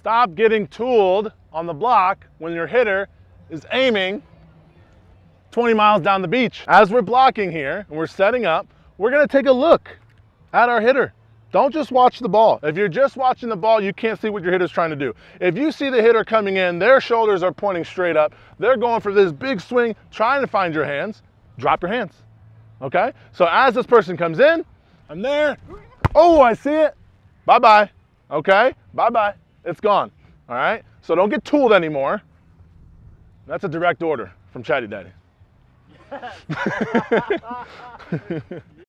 Stop getting tooled on the block when your hitter is aiming 20 miles down the beach. As we're blocking here and we're setting up, we're gonna take a look at our hitter. Don't just watch the ball. If you're just watching the ball, you can't see what your hitter's trying to do. If you see the hitter coming in, their shoulders are pointing straight up, they're going for this big swing, trying to find your hands, drop your hands. Okay? So as this person comes in, I'm there. Oh, I see it. Bye bye. Okay? Bye bye. It's gone. All right? So don't get tooled anymore. That's a direct order from Chatty Daddy.